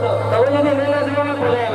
Tak banyak.